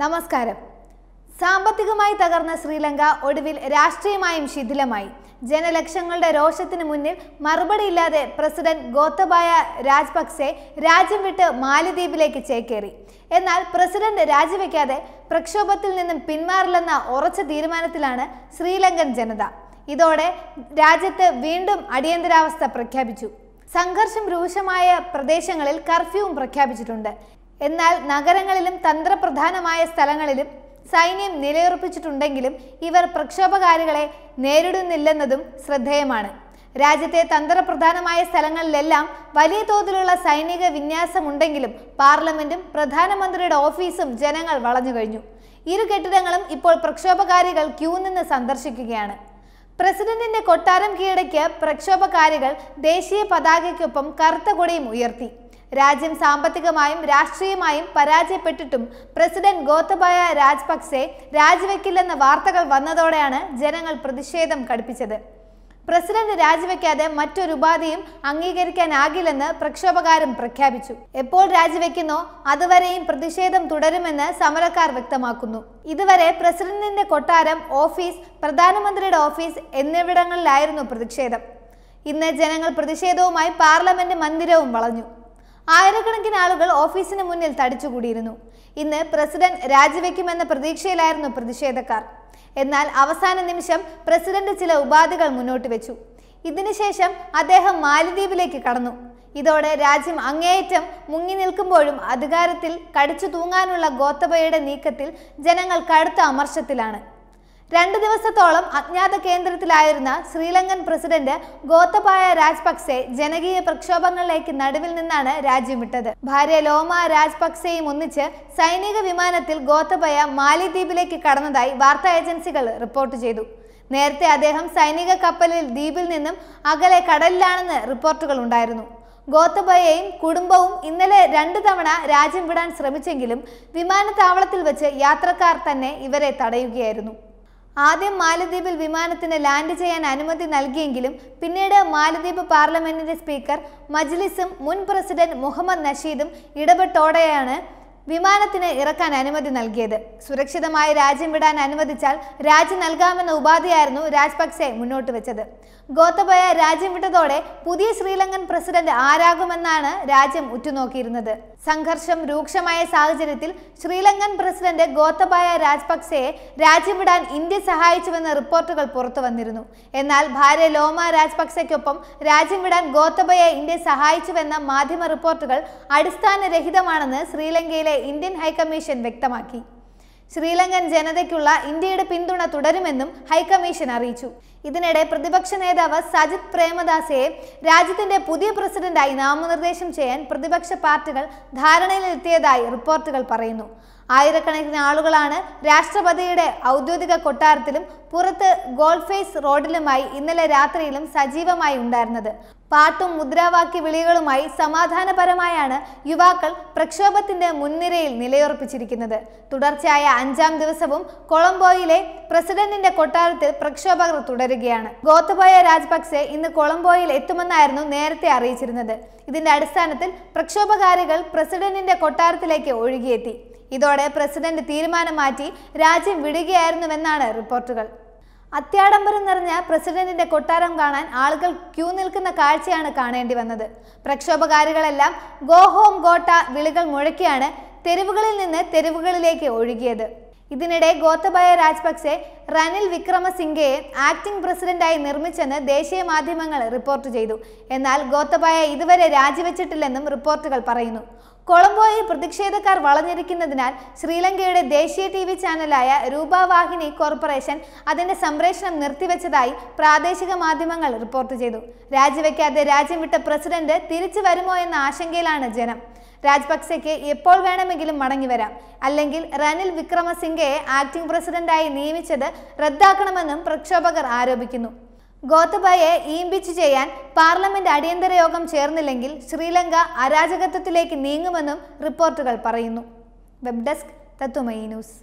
നമസ്കാരം. സാമ്പത്തികമായി തകർന്ന ശ്രീലങ്ക ഒടുവിൽ രാഷ്ട്രീയമായും ശിഥിലമായി. ജനലക്ഷങ്ങളുടെ രോഷത്തിന് മുന്നിൽ മറുപടിയില്ലാതെ പ്രസിഡന്റ് ഗോത്തബായ രാജപക്സെ രാജ്യം വിട്ട് മാലിദ്വീപിലേക്ക് ചേക്കേറി. എന്നാൽ പ്രസിഡന്റ് രാജിവെക്കാതെ പ്രക്ഷോഭത്തിൽ നിന്നും പിന്മാറില്ലെന്ന ഉറച്ച തീരുമാനത്തിലാണ് ശ്രീലങ്കൻ ജനത. ഇതോടെ രാജ്യത്ത് വീണ്ടും അടിയന്തരാവസ്ഥ പ്രഖ്യാപിച്ചു. സംഘർഷം രൂക്ഷമായ പ്രദേശങ്ങളിൽ കർഫ്യൂവും പ്രഖ്യാപിച്ചിട്ടുണ്ട്. എന്നാൽ നഗരങ്ങളിലും തന്ത്രപ്രധാനമായ സ്ഥലങ്ങളിലും സൈന്യം നിലയുറപ്പിച്ചിട്ടുണ്ടെങ്കിലും ഇവർ പ്രക്ഷോഭകാരികളെ നേരിടുന്നില്ലെന്നതും ശ്രദ്ധേയമാണ്. രാജ്യത്തെ തന്ത്രപ്രധാനമായ സ്ഥലങ്ങളിലെല്ലാം വലിയ തോതിലുള്ള സൈനിക വിന്യാസമുണ്ടെങ്കിലും പാർലമെന്റും പ്രധാനമന്ത്രിയുടെ ഓഫീസും ജനങ്ങൾ വളഞ്ഞു കഴിഞ്ഞു. ഇരു കെട്ടിടങ്ങളും ഇപ്പോൾ പ്രക്ഷോഭകാരികൾ ക്യൂ നിന്ന് സന്ദർശിക്കുകയാണ്. പ്രസിഡന്റിന്റെ കൊട്ടാരം കീഴടക്കിയ പ്രക്ഷോഭകാരികൾ ദേശീയ പതാകയ്ക്കൊപ്പം കറുത്ത കൊടിയും ഉയർത്തി. രാജ്യം സാമ്പത്തികമായും രാഷ്ട്രീയമായും പരാജയപ്പെട്ടിട്ടും പ്രസിഡന്റ് ഗോത്തബായ രാജപക്സെ രാജിവെക്കില്ലെന്ന വാർത്തകൾ വന്നതോടെയാണ് ജനങ്ങൾ പ്രതിഷേധം കടുപ്പിച്ചത്. പ്രസിഡന്റ് രാജിവെക്കാതെ മറ്റൊരു ഉപാധിയും അംഗീകരിക്കാനാകില്ലെന്ന് പ്രക്ഷോഭകാരും പ്രഖ്യാപിച്ചു. എപ്പോൾ രാജിവെക്കുന്നോ അതുവരെയും പ്രതിഷേധം തുടരുമെന്ന് സമരക്കാർ വ്യക്തമാക്കുന്നു. ഇതുവരെ പ്രസിഡന്റിന്റെ കൊട്ടാരം ഓഫീസ് പ്രധാനമന്ത്രിയുടെ ഓഫീസ് എന്നിവിടങ്ങളിലായിരുന്നു പ്രതിഷേധം. ഇന്ന് ജനങ്ങൾ പ്രതിഷേധവുമായി പാർലമെന്റ് മന്ദിരവും വളഞ്ഞു. ആയിരക്കണക്കിന് ആളുകൾ ഓഫീസിന് മുന്നിൽ തടിച്ചുകൂടിയിരുന്നു. ഇന്ന് പ്രസിഡന്റ് രാജിവെക്കുമെന്ന പ്രതീക്ഷയിലായിരുന്നു പ്രതിഷേധക്കാർ. എന്നാൽ അവസാന നിമിഷം പ്രസിഡന്റ് ചില ഉപാധികൾ മുന്നോട്ട് വെച്ചു. ഇതിനുശേഷം അദ്ദേഹം മാലിദ്വീപിലേക്ക് കടന്നു. ഇതോടെ രാജ്യം അങ്ങേയറ്റം മുങ്ങി നിൽക്കുമ്പോഴും അധികാരത്തിൽ കടിച്ചു തൂങ്ങാനുള്ള ഗോത്തബയുടെ നീക്കത്തിൽ ജനങ്ങൾ കടുത്ത അമർഷത്തിലാണ്. രണ്ട് ദിവസത്തോളം അജ്ഞാത കേന്ദ്രത്തിലായിരുന്ന ശ്രീലങ്കൻ പ്രസിഡന്റ് ഗോത്തബായ രാജപക്സെ ജനകീയ പ്രക്ഷോഭങ്ങളിലേക്ക് നടുവിൽ നിന്നാണ് രാജ്യം വിട്ടത് ഭാര്യ ലോമ രാജപക്സെയും ഒന്നിച്ച് സൈനിക വിമാനത്തിൽ ഗോത്തബയ മാലിദ്വീപിലേക്ക് കടന്നതായി വാർത്താ ഏജൻസികൾ റിപ്പോർട്ട് ചെയ്തു. നേരത്തെ അദ്ദേഹം സൈനിക കപ്പലിൽ ദ്വീപിൽ നിന്നും അകലെ കടലിലാണെന്ന് റിപ്പോർട്ടുകൾ ഉണ്ടായിരുന്നു. ഗോത്തബയെയും കുടുംബവും ഇന്നലെ രണ്ടു തവണ രാജ്യം വിടാൻ ശ്രമിച്ചെങ്കിലും വിമാനത്താവളത്തിൽ വെച്ച് യാത്രക്കാർ തന്നെ ഇവരെ തടയുകയായിരുന്നു. ആദ്യം മാലദ്വീപിൽ വിമാനത്തിന് ലാൻഡ് ചെയ്യാൻ അനുമതി നൽകിയെങ്കിലും പിന്നീട് മാലദ്വീപ് പാർലമെന്റിന്റെ സ്പീക്കർ മജ്ലിസും മുൻ പ്രസിഡന്റ് മുഹമ്മദ് നഷീദും ഇടപെട്ടോടെയാണ് വിമാനത്തിന് ഇറക്കാൻ അനുമതി നൽകിയത്. സുരക്ഷിതമായി രാജ്യം വിടാൻ അനുവദിച്ചാൽ രാജി നൽകാമെന്ന ഉപാധിയായിരുന്നു രാജപക്സെ മുന്നോട്ട് വെച്ചത്. ഗോത്തബയ രാജ്യം വിട്ടതോടെ പുതിയ ശ്രീലങ്കൻ പ്രസിഡന്റ് ആരാകുമെന്നാണ് രാജ്യം ഉറ്റുനോക്കിയിരുന്നത്. സംഘർഷം രൂക്ഷമായ സാഹചര്യത്തിൽ ശ്രീലങ്കൻ പ്രസിഡന്റ് ഗോത്തബായ രാജപക്സെയെ രാജ്യം വിടാൻ ഇന്ത്യ സഹായിച്ചുവെന്ന റിപ്പോർട്ടുകൾ പുറത്തു വന്നിരുന്നു. എന്നാൽ ഭാര്യ ലോമ രാജപക്സെക്കൊപ്പം രാജ്യം വിടാൻ ഗോത്തബയ ഇന്ത്യ സഹായിച്ചുവെന്ന മാധ്യമ റിപ്പോർട്ടുകൾ അടിസ്ഥാനരഹിതമാണെന്ന് ശ്രീലങ്കയിലെ ഇന്ത്യൻ ഹൈക്കമ്മീഷൻ വ്യക്തമാക്കി. ശ്രീലങ്കൻ ജനതയ്ക്കുള്ള ഇന്ത്യയുടെ പിന്തുണ തുടരുമെന്നും ഹൈക്കമ്മീഷൻ അറിയിച്ചു. ഇതിനിടെ പ്രതിപക്ഷ നേതാവ് സജിത് പ്രേമദാസയെ രാജ്യത്തിന്റെ പുതിയ പ്രസിഡന്റായി നാമനിർദ്ദേശം ചെയ്യാൻ പ്രതിപക്ഷ പാർട്ടികൾ ധാരണയിലെത്തിയതായി റിപ്പോർട്ടുകൾ പറയുന്നു. ആയിരക്കണക്കിന് ആളുകളാണ് രാഷ്ട്രപതിയുടെ ഔദ്യോഗിക കൊട്ടാരത്തിലും പുറത്ത് ഗോൾഫേസ് റോഡിലുമായി ഇന്നലെ രാത്രിയിലും സജീവമായി ഉണ്ടായിരുന്നത്. പാട്ടും മുദ്രാവാക്യ വിളികളുമായി സമാധാനപരമായാണ് യുവാക്കൾ പ്രക്ഷോഭത്തിന്റെ മുൻനിരയിൽ നിലയുറപ്പിച്ചിരിക്കുന്നത്. തുടർച്ചയായ അഞ്ചാം ദിവസവും കൊളംബോയിലെ പ്രസിഡന്റിന്റെ കൊട്ടാരത്തിൽ പ്രക്ഷോഭകർ തുടരുകയാണ്. ഗോത്തബായ രാജപക്സെ ഇന്ന് കൊളംബോയിൽ എത്തുമെന്നായിരുന്നു നേരത്തെ അറിയിച്ചിരുന്നത്. ഇതിന്റെ അടിസ്ഥാനത്തിൽ പ്രക്ഷോഭകാരികൾ പ്രസിഡന്റിന്റെ കൊട്ടാരത്തിലേക്ക് ഒഴുകിയെത്തി. ഇതോടെ പ്രസിഡന്റ് തീരുമാനം മാറ്റി രാജ്യം വിടുകയായിരുന്നുവെന്നാണ് റിപ്പോർട്ടുകൾ. അത്യാഡംബരം നിറഞ്ഞ പ്രസിഡന്റിന്റെ കൊട്ടാരം കാണാൻ ആളുകൾ ക്യൂ നിൽക്കുന്ന കാഴ്ചയാണ് കാണേണ്ടി വന്നത്. പ്രക്ഷോഭകാരികളെല്ലാം ഗോ ഹോം ഗോട്ട വിളികൾ മുഴക്കിയാണ് തെരുവുകളിൽ നിന്ന് തെരുവുകളിലേക്ക് ഒഴുകിയത്. ഇതിനിടെ ഗോത്തബായ രാജപക്സെ റനിൽ വിക്രമസിംഗയെ ആക്ടിംഗ് പ്രസിഡന്റായി നിർമ്മിച്ചെന്ന് ദേശീയ മാധ്യമങ്ങൾ റിപ്പോർട്ട് ചെയ്തു. എന്നാൽ ഗോത്തബായ ഇതുവരെ രാജിവെച്ചിട്ടില്ലെന്നും റിപ്പോർട്ടുകൾ പറയുന്നു. കൊളംബോയിൽ പ്രതിഷേധക്കാർ വളഞ്ഞിരിക്കുന്നതിനാൽ ശ്രീലങ്കയുടെ ദേശീയ ടി വി ചാനലായ രൂപവാഹിനി കോർപ്പറേഷൻ അതിന്റെ സംപ്രേഷണം നിർത്തിവെച്ചതായി പ്രാദേശിക മാധ്യമങ്ങൾ റിപ്പോർട്ട് ചെയ്തു. രാജിവെക്കാതെ രാജ്യം വിട്ട പ്രസിഡന്റ് തിരിച്ചു വരുമോ എന്ന ആശങ്കയിലാണ് ജനം. രാജപക്സെക്ക് എപ്പോൾ വേണമെങ്കിലും മടങ്ങിവരാം അല്ലെങ്കിൽ റനിൽ വിക്രമസിംഗയെ ആക്ടിംഗ് പ്രസിഡന്റായി നിയമിച്ചത് റദ്ദാക്കണമെന്നും പ്രക്ഷോഭകർ ആരോപിക്കുന്നു. ഗോത്തബയെ ഈമ്പിച്ച് ചെയ്യാൻ പാർലമെന്റ് അടിയന്തര യോഗം ചേർന്നില്ലെങ്കിൽ ശ്രീലങ്ക അരാജകത്വത്തിലേക്ക് നീങ്ങുമെന്നും റിപ്പോർട്ടുകൾ പറയുന്നു. വെബ് ഡെസ്ക് തത്തുമയി ന്യൂസ്.